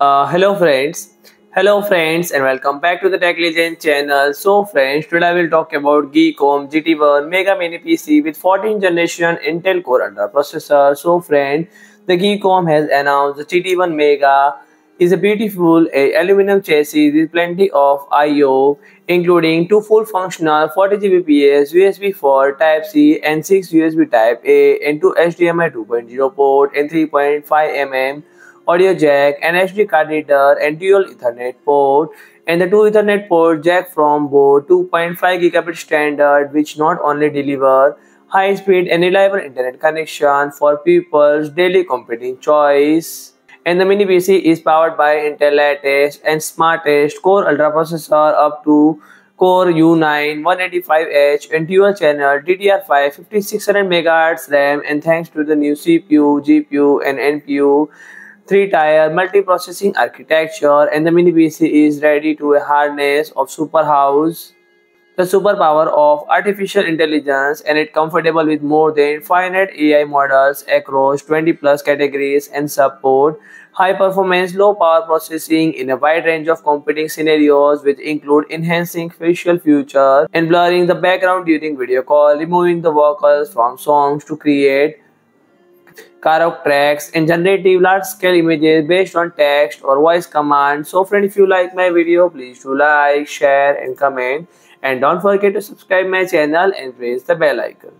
Uh, hello friends. Hello friends and welcome back to the Tech Legend channel. So friends, today I will talk about Geekom GT1 Mega Mini PC with 14th generation Intel Core Ultra processor. So friend, the Geekom has announced the GT1 Mega is a beautiful a aluminum chassis with plenty of I.O. including two full functional 40GB PS USB 4 Type-C and 6 USB Type-A and two HDMI 2.0 port and 3.5 mm audio jack, an SD card reader, and dual Ethernet port, and the two Ethernet port jack from both 2.5 gigabit standard, which not only deliver high speed and reliable internet connection for people's daily computing choice. And the mini PC is powered by Intel latest and smartest Core Ultra processor up to Core U9 185H and dual channel DDR5 5600 MHz RAM and thanks to the new CPU, GPU and NPU three-tier multi-processing architecture and the mini PC is ready to harness of superhouse. The superpower of artificial intelligence and it comfortable with more than 500 AI models across 20 plus categories and support high performance low power processing in a wide range of computing scenarios which include enhancing facial features and blurring the background during video call removing the vocals from songs to create karaoke tracks and generative large scale images based on text or voice commands. So friend if you like my video please do like, share and comment and don't forget to subscribe my channel and press the bell icon.